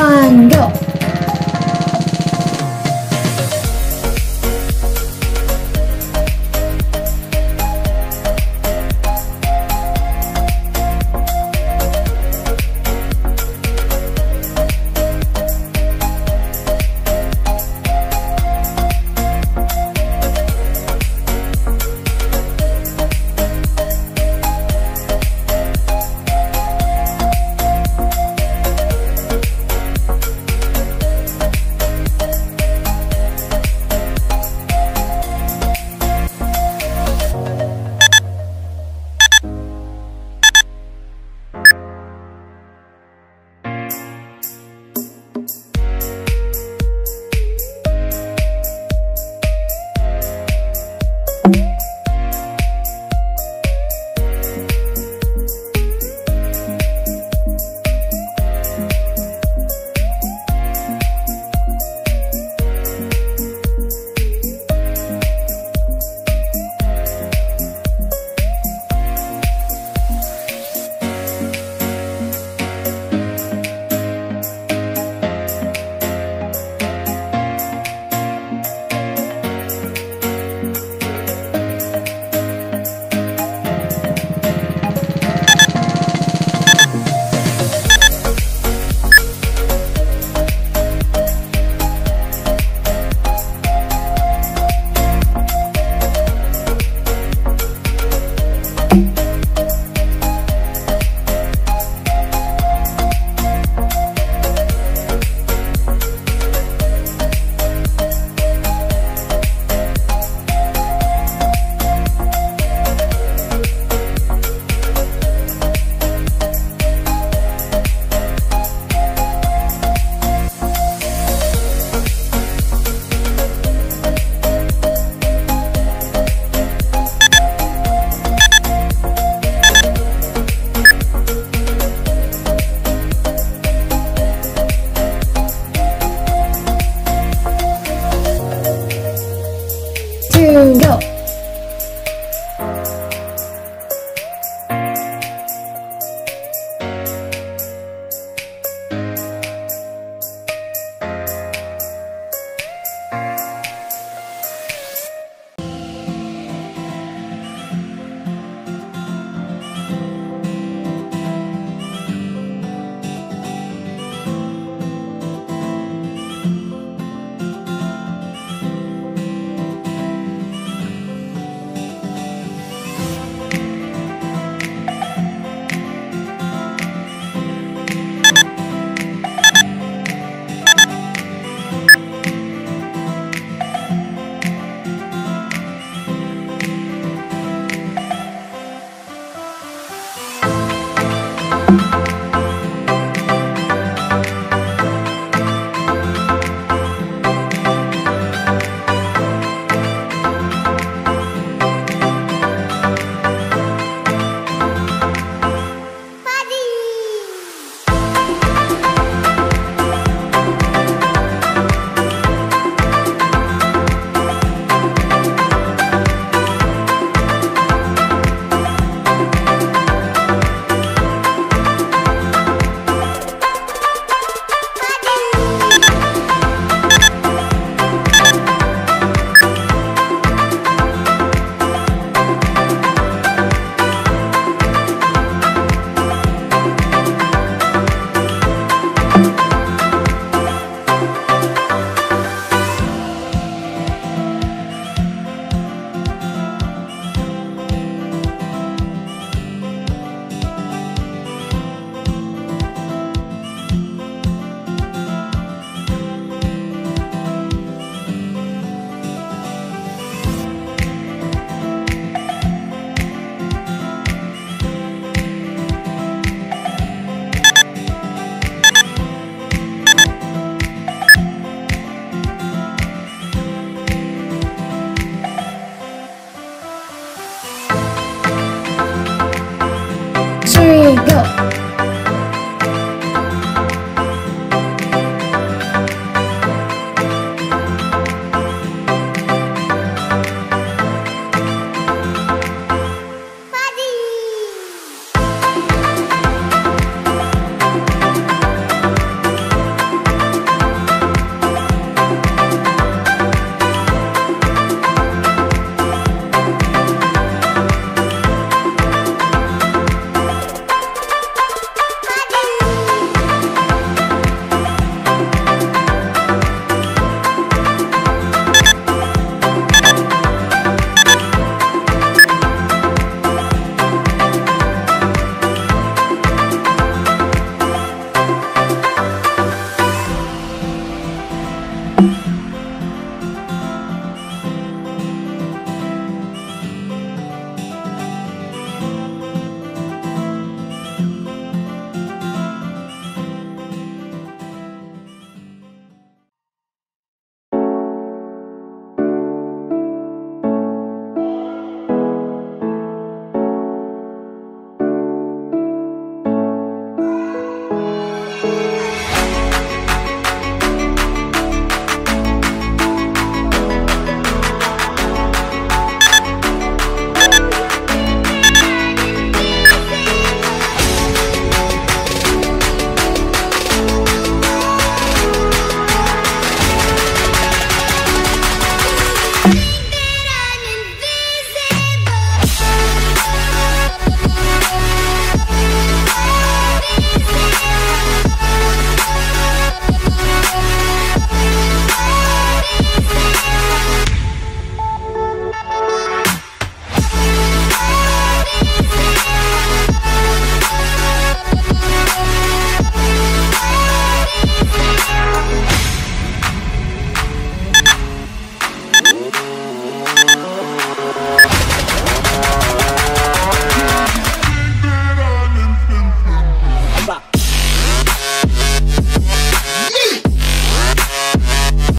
one, go! go.